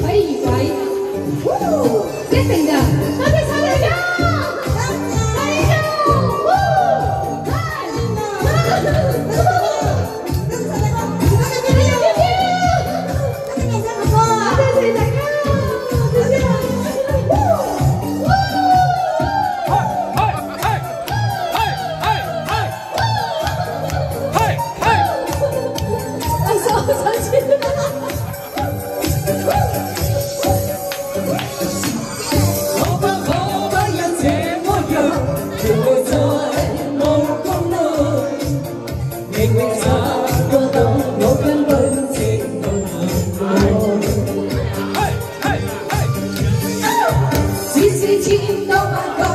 可以怀。一定的，多谢曹丽娟。我操！Pedindo não pagou